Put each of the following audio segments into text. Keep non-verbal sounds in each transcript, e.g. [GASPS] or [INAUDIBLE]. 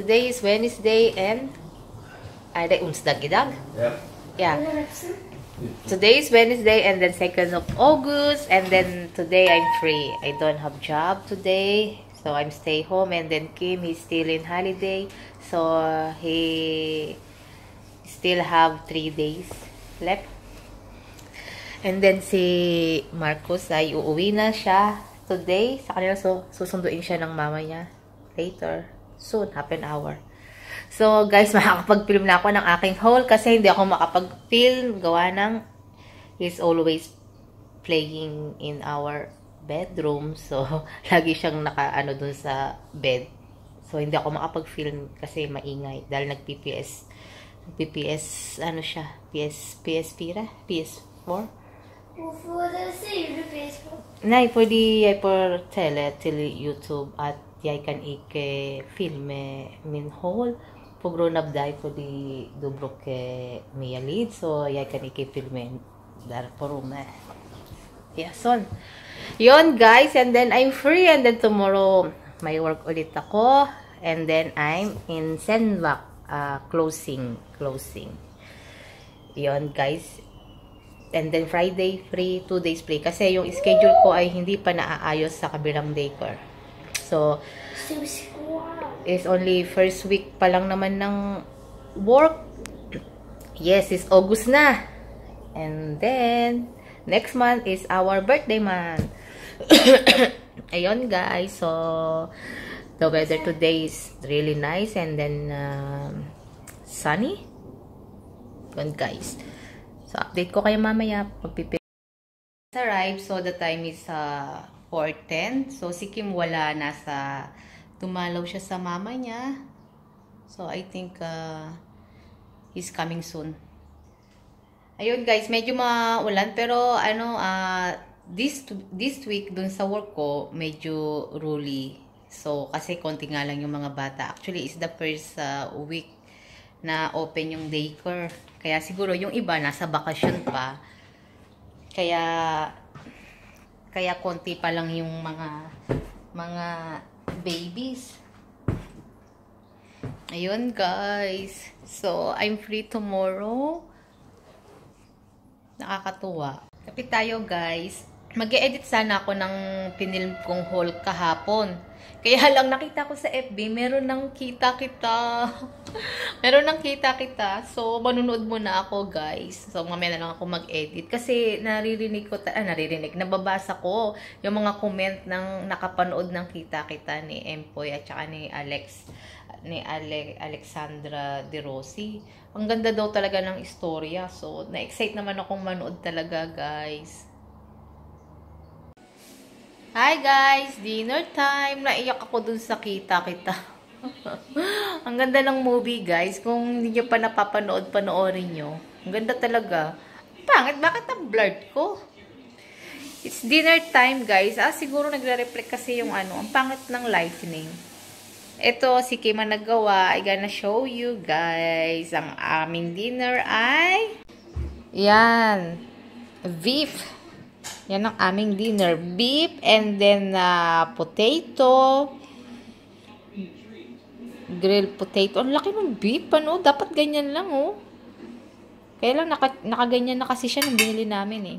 today is Wednesday and ay, day, onsdag gidag. Yeah. Yeah. Today is Wednesday and then 2nd of August and then today I'm free. I don't have job today. So I'm stay home and then Kim he's still in holiday. So uh, he still have 3 days left. And then si Marcos ay uuwi na siya today. Sa kanila so, susunduin siya ng mama niya later. Soon, half an hour. So, guys, [LAUGHS] makakapag-film na ako ng aking haul kasi hindi ako makapag-film. Gawa ng he's always playing in our bedroom. [LAUGHS] So, lagi siyang naka-ano dun sa bed. So, hindi ako makapag-film kasi maingay dahil nag-PPS. Nag-PPS, ano siya? PS, PSP ra? PS4? Hvorfor sier du Facebook? Nei, fordi jeg får tele til YouTube at jeg kan ikke filme min haul på grunn av deg fordi du bruker mye lyd, så jeg kan ikke filme der på rommet. Yeah, sånn. Yun, guys. And then, I'm free. And then, tomorrow, may work ulit ako. And then, I'm in Senvac uh, closing. Closing. Yun, guys. And then Friday, free, two days free. Kasi yung schedule ko ay hindi pa naaayos sa kabilang daycare. So, is only first week pa lang naman ng work. [CLEARS THROAT] Yes, it's August na. And then, next month is our birthday month. [CLEARS THROAT] Ayun, guys. So, the weather today is really nice and then um, sunny. Yun, guys. So, update ko kayo mamaya. Magpipi arrived, so the time is uh, 4.10. So, si Kim wala, nasa, tumalaw siya sa mama niya. So, I think, uh, he's coming soon. Ayun guys, medyo maulan, pero ano, uh, this, this week, dun sa work ko, medyo ruly. So, kasi konti nga lang yung mga bata. Actually, it's the first uh, week na open yung daycare. Kaya siguro yung iba nasa bakasyon pa. Kaya kaya konti pa lang yung mga mga babies. Ayun guys. So, I'm free tomorrow. Nakakatuwa. Kapit tayo guys. Mag edit sana ako ng pinilm kong haul kahapon. Kaya [LAUGHS] lang nakita ko sa FB, meron ng kita-kita. [LAUGHS] meron ng kita-kita. So, manunood muna ako, guys. So, mamaya na lang ako mag-edit. Kasi, naririnig ko, ah, naririnig, nababasa ko yung mga comment ng nakapanood ng kita-kita ni Empoy at saka ni Alex, ni Ale, Alexandra De Rossi. Ang ganda daw talaga ng istorya. So, na-excite naman akong manood talaga, guys. Hi guys! Dinner time! Naiyak ako dun sa kita-kita. [LAUGHS] Ang ganda ng movie guys. Kung hindi nyo pa napapanood, panoorin nyo. Ang ganda talaga. Pangit, bakit ang blurred ko? It's dinner time guys. Ah, siguro nagre-reflect kasi yung ano, ang pangit ng lightning. Ito, si Kima nagawa. I gonna show you guys. Ang aming dinner ay... Yan. Beef. Yan ang aming dinner. Beef and then uh, potato. Grilled potato. Ang laki ng beef. Ano? Dapat ganyan lang, oh. Kaya lang, naka, nakaganyan na kasi siya nung binili namin, eh.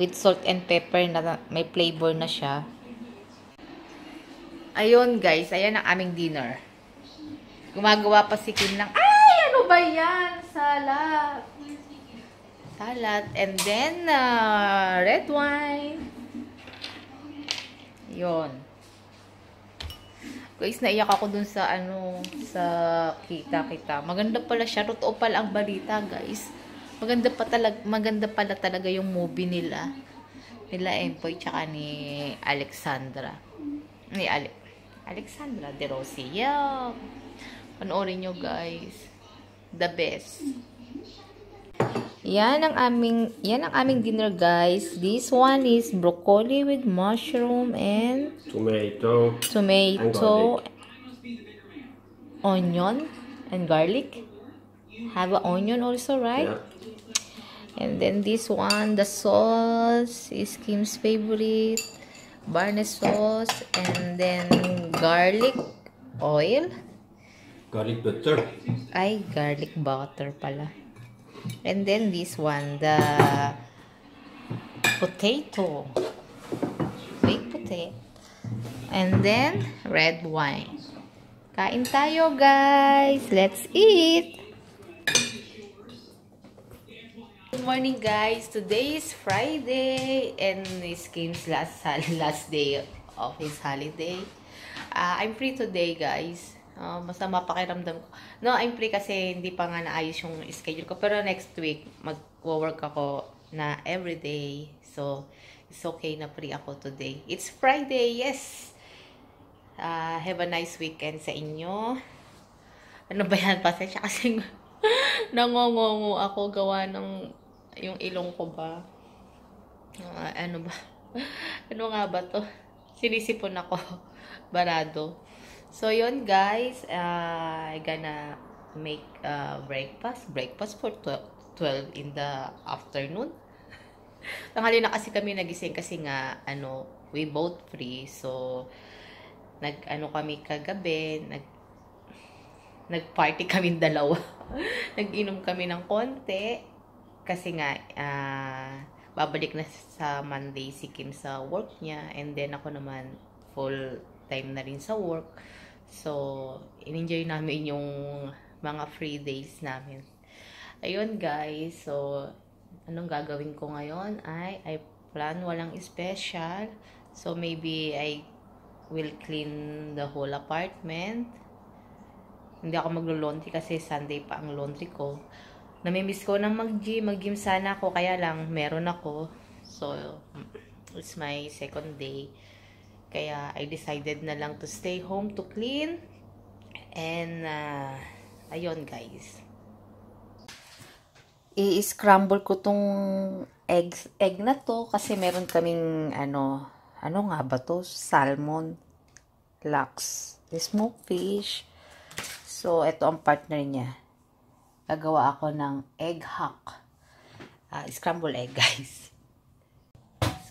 With salt and pepper na may flavor na siya. Ayun, guys. Ayan ang aming dinner. Gumagawa pa si Kim ng, ay, ano ba yan? Salad salad, and then uh, red wine. Yon. Guys, naiyak ako dun sa ano, sa kita-kita. Maganda pala siya. Totoo pala ang balita, guys. Maganda pa talaga, maganda pala talaga yung movie nila. Nila Empoy tsaka ni Alexandra. Ni Ale Alexandra De Rossi. Yeah. Panoorin nyo, guys. The best. Yan ang aming yan ang aming dinner guys. This one is broccoli with mushroom and Tomato. tomato, onion and garlic. Have an onion also, right? Yeah. And then this one, the sauce is Kim's favorite. Barney sauce and then garlic oil. Garlic butter. Ay, garlic butter pala. And then this one, the potato. Baked potato. And then, red wine. Kain tayo, guys. Let's eat. Good morning, guys. Today is Friday and this Kim's last [LAUGHS] last day of his holiday. Uh, I'm free today, guys. Uh, masama pakiramdam ko. No, I'm free kasi hindi pa nga naayos yung schedule ko. Pero next week, mag-work ako na everyday. So, it's okay na free ako today. It's Friday, yes! Uh, have a nice weekend sa inyo. Ano ba yan? Pasensya kasi [LAUGHS] nangongongo ako gawa ng yung ilong ko ba. Uh, ano ba? [LAUGHS] ano nga ba to? Sinisipon ako. [LAUGHS] Barado. So, yun guys, uh, I gonna make uh, breakfast. Breakfast for 12 in the afternoon. [LAUGHS] Tanghali na kasi kami nagising kasi nga, ano, we both free. So, nag, ano kami kagabi, nag, nag-party [LAUGHS] kami dalawa. [LAUGHS] Nag-inom kami ng konti. Kasi nga, uh, babalik na sa Monday si Kim sa work niya. And then ako naman, full time na rin sa work. So, in-enjoy namin yung mga free days namin. Ayun guys, so, anong gagawin ko ngayon ay, I plan walang special. So, maybe I will clean the whole apartment. Hindi ako maglo-laundry kasi Sunday pa ang laundry ko. Namimiss ko ng mag-gym. Mag-gym sana ako, kaya lang meron ako. So, it's my second day. Kaya I decided na lang to stay home to clean. And, uh, ayun guys. I-scramble ko tong egg, egg na to kasi meron kaming ano, ano nga ba to? Salmon, lux, smoked fish. So, ito ang partner niya. Gagawa ako ng egg hack. Uh, scramble egg, [LAUGHS] guys.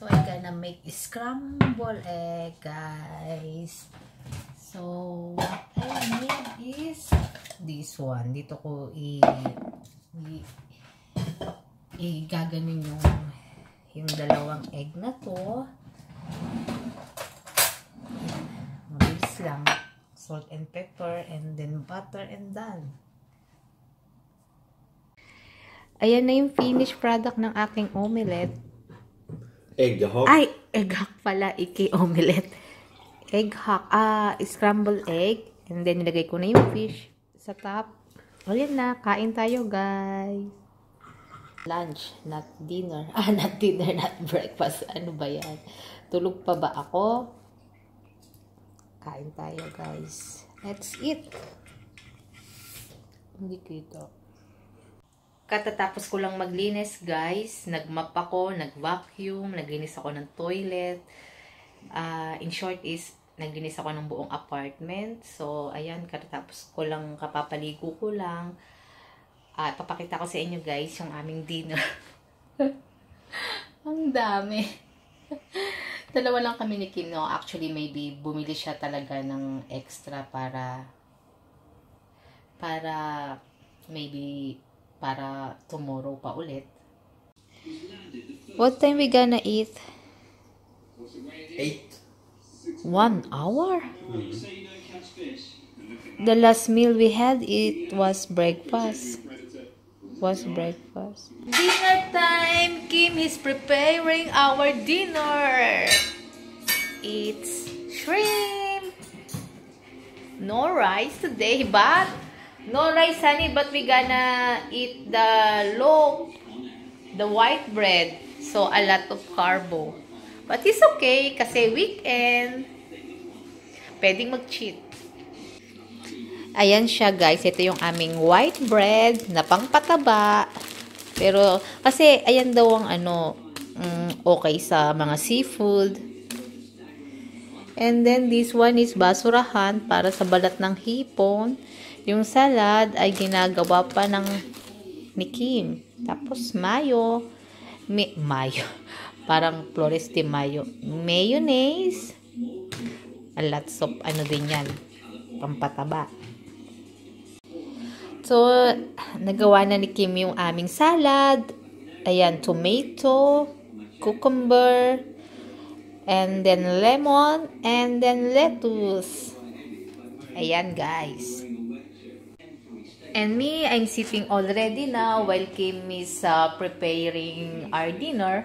I'm gonna make scramble egg, guys. So, what I need is this one. Dito ko i, i, i gaganin yung yung dalawang egg na to. Mabilis lang. Salt and pepper and then butter and done. Ayan na yung finished product ng aking omelette. Egg hot. Ay, egg hack pala, iki omelette. Egg hack, ah, scrambled egg. And then, nilagay ko na yung fish sa top. Ayan na, kain tayo, guys. Lunch, not dinner. [LAUGHS] Ah, not dinner, not breakfast. Ano ba yan? Tulog pa ba ako? Kain tayo, guys. Let's eat. Hindi kita. Katatapos ko lang maglinis, guys. Nagmap ako, nag-vacuum, naglinis ako ng toilet. Uh, in short is, naglinis ako ng buong apartment. So, ayan, katatapos ko lang, kapapaligo ko lang. At uh, papakita ko sa inyo, guys, yung aming dinner. [LAUGHS] Ang dami. [LAUGHS] Dalawa lang kami ni Kim, no? Actually, maybe bumili siya talaga ng extra para para maybe para tomorrow pa ulit. What time we gonna eat? Eight. One hour? The last meal we had, it was breakfast. Was breakfast. Dinner time! Kim is preparing our dinner. It's shrimp. No rice today, but no rice, honey, but we gonna eat the loaf, the white bread. So, a lot of carbo. But it's okay, kasi weekend. Pwedeng mag-cheat. Ayan siya, guys. Ito yung aming white bread na pangpataba. Pero, kasi, ayan daw ang ano, um, okay sa mga seafood. And then, this one is basurahan para sa balat ng hipon. Yung salad ay ginagawa pa ng ni Kim. Tapos, mayo. May, mayo. [LAUGHS] Parang flores de mayo. Mayonnaise. A lots of ano din yan. Pampataba. So, nagawa na ni Kim yung aming salad. Ayan, tomato, cucumber, and then lemon, and then lettuce. Ayan, guys. And me, I'm sitting already now while Kim is uh, preparing our dinner.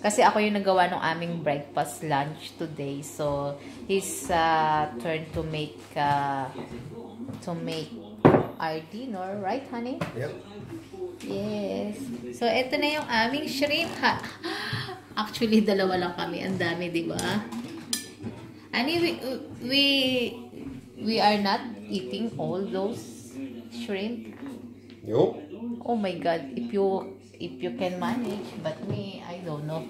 Kasi ako yung nagawa ng aming breakfast lunch today. So, his uh, turn to make uh, to make our dinner. Right, honey? Yep. Yes. So, ito na yung aming shrimp. Ha [GASPS] Actually, dalawa lang kami. Ang dami, di ba? Honey, we, we, we are not eating all those shrimp. Yo. Oh my God, if you if you can manage, but me, I don't know.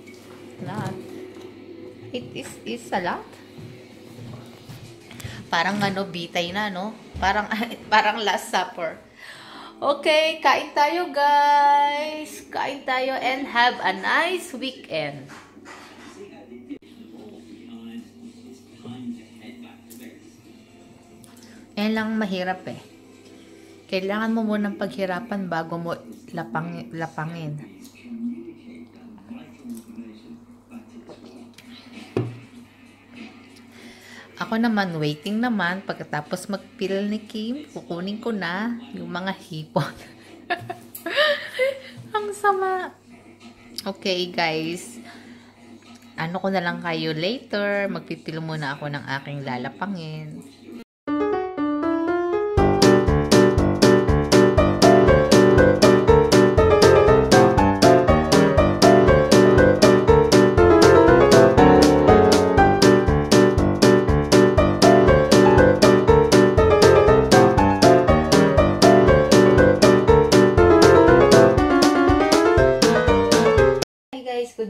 Not. It is is a lot. Parang ano, bitay na, no? Parang [LAUGHS] parang last supper. Okay, kain tayo, guys. Kain tayo and have a nice weekend. Yan lang mahirap eh. Kailangan mo munang paghirapan bago mo lapang, lapangin. Ako naman, waiting naman. Pagkatapos mag-fill ni Kim, kukunin ko na yung mga hipon. [LAUGHS] Ang sama. Okay, guys. Ano ko na lang kayo later. Magpipil muna ako ng aking lalapangin.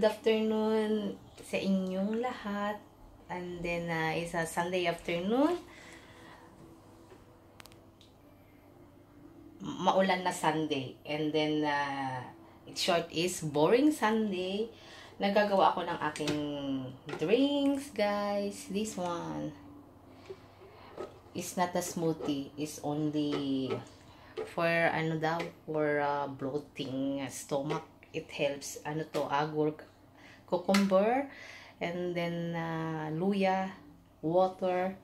Afternoon sa inyong lahat. And then, uh, it's a Sunday afternoon. Maulan na Sunday. And then, uh, in short is boring Sunday. Nagagawa ako ng aking drinks, guys. This one is not a smoothie. It's only for ano daw, for uh, bloating stomach. It helps, ano to, agor, cucumber, and then uh, luya, water,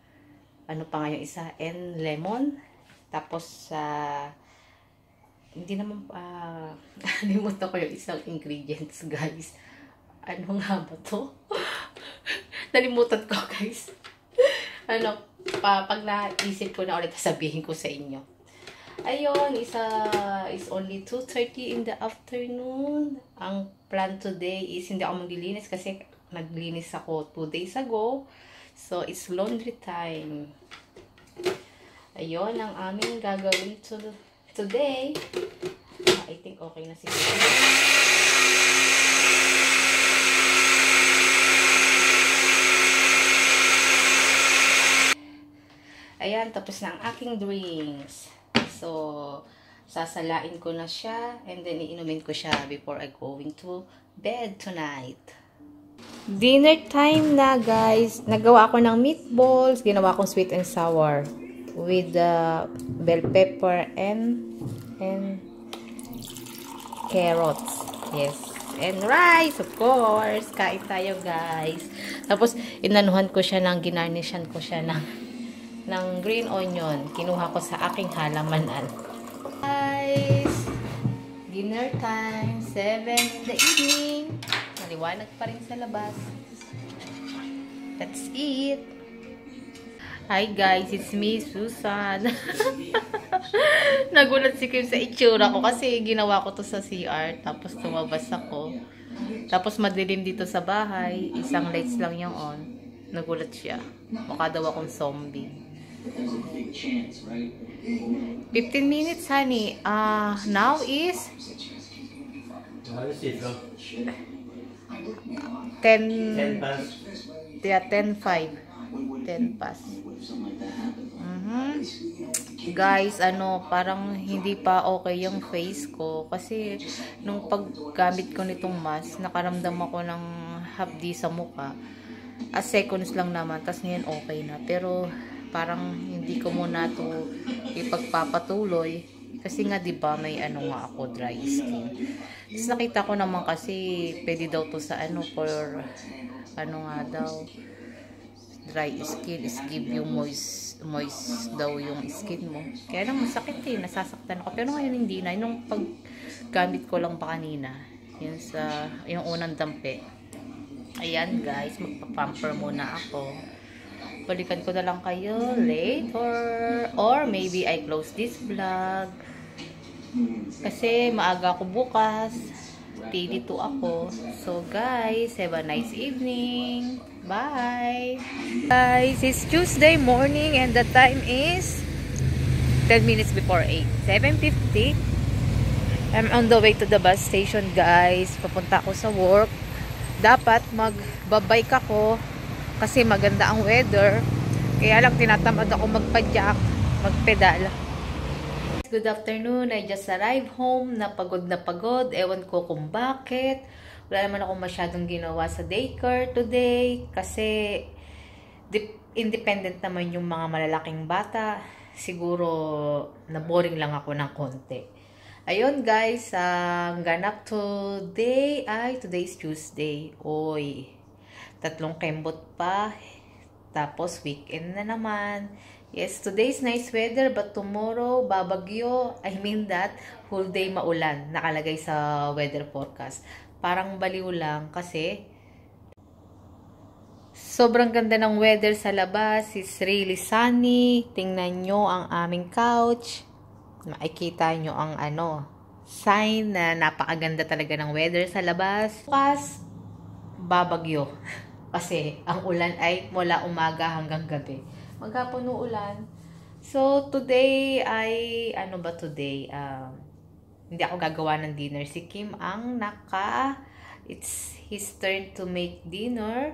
ano pa nga yung isa, and lemon. Tapos, uh, hindi naman, [LAUGHS] uh, nalimutan ko yung isang ingredients, guys. Ano nga ba to? [LAUGHS] Nalimutan ko, guys. ano, pa, pag naisip ko na ulit, sabihin ko sa inyo. Ayun, isa is only 2.30 in the afternoon. Ang plan today is hindi ako maglilinis kasi naglinis ako 2 days ago. So, it's laundry time. Ayun, ang aming gagawin to, today. I think okay na siguro. Ayan, tapos na ang aking drinks. So, sasalain ko na siya and then iinumin ko siya before I going to bed tonight. Dinner time na guys. Nagawa ako ng meatballs. Ginawa kong sweet and sour with the bell pepper and and carrots. Yes. And rice, of course. Kain tayo, guys. Tapos, inanuhan ko siya ng, ginarnishan ko siya ng, ng green onion. Kinuha ko sa aking halamanan. Dinner time, 7 in the evening. Maliwanag pa rin sa labas. That's it. Hi guys, it's me, Susan. [LAUGHS] Nagulat si Kim sa itsura ko kasi ginawa ko to sa CR. Tapos tumabas ako. Tapos madilim dito sa bahay. Isang lights lang yung on. Nagulat siya. Mukha daw akong zombie. 15 minutes, honey. Uh, now is How is it, bro? 10, 10 past. yeah, 10, 5. 10 past. Mhm. Guys, ano, parang hindi pa okay yung face ko. Kasi, nung paggamit ko nitong mask, nakaramdam ako ng hapdi sa mukha. As seconds lang naman, tas ngayon okay na. Pero, parang hindi ko muna to ipagpapatuloy kasi nga 'di ba may ano nga ako dry skin. Tapos nakita ko naman kasi pwede daw to sa ano for ano nga daw dry skin is give you moist moist daw yung skin mo. Kaya lang masakit eh, nasasaktan ako. Pero ngayon hindi na. Nung paggamit ko lang pa kanina, yun sa, yung unang dampi. Ayan guys, magpa-pamper muna ako. Balikan ko na lang kayo later. Or maybe I close this vlog. Kasi maaga ako bukas. PD2 ako. So guys, have a nice evening. Bye! Guys, it's Tuesday morning and the time is 10 minutes before 8. 7.50. I'm on the way to the bus station guys. Papunta ako sa work. Dapat magbabike ako kasi maganda ang weather. Kaya lang tinatamad ako magpadyak, magpedal. Good afternoon. I just arrived home. Napagod na pagod. Ewan ko kung bakit. Wala naman ako masyadong ginawa sa daycare today. Kasi independent naman yung mga malalaking bata. Siguro na-boring lang ako ng konti. Ayun guys, ang ganap today ay today is Tuesday. Oy, tatlong kembot pa. Tapos weekend na naman. Yes, today's nice weather but tomorrow babagyo. I mean that whole day maulan nakalagay sa weather forecast. Parang baliw lang kasi sobrang ganda ng weather sa labas. It's really sunny. Tingnan nyo ang aming couch. Makikita nyo ang ano, sign na napakaganda talaga ng weather sa labas. Bukas, babagyo. [LAUGHS] Kasi ang ulan ay mula umaga hanggang gabi maghapon ulan. So, today ay, ano ba today? Um, hindi ako gagawa ng dinner. Si Kim ang naka, it's his turn to make dinner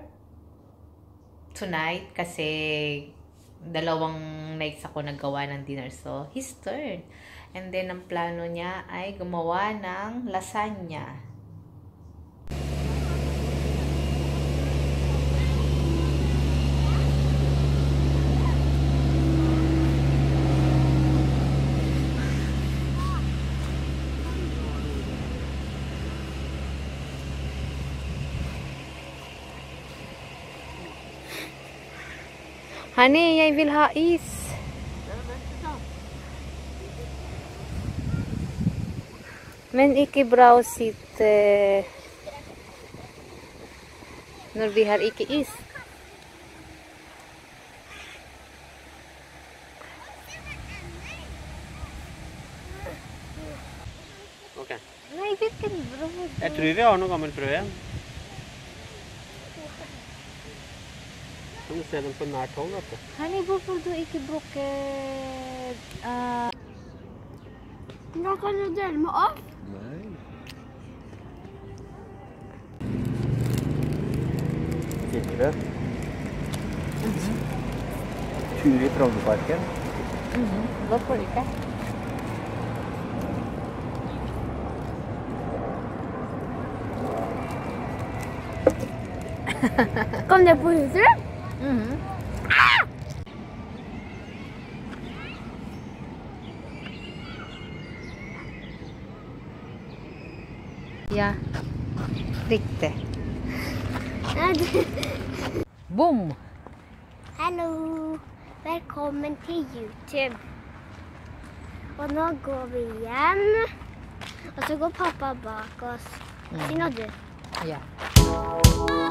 tonight kasi dalawang nights ako naggawa ng dinner. So, his turn. And then, ang plano niya ay gumawa ng lasagna. Honey, jeg vil ha is. Men ikke bra å sitte når vi har ikke is. Nei? Jeg tror vi har noe gammelt brød igjen. Du se dem på nært hold, vet du. Honey, hvorfor du ikke bruker uh, Da kan du dele med oss. Nei. Finner du? Tur i Frognerparken. Hvorfor ikke? [LAUGHS] Kom det på huset? Mhm. Ja, riktig. Bom! Hallo! Velkommen til YouTube. Og nå går vi hjem. Og så går pappa bak oss. Siden noe, du. Ja.